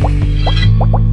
What?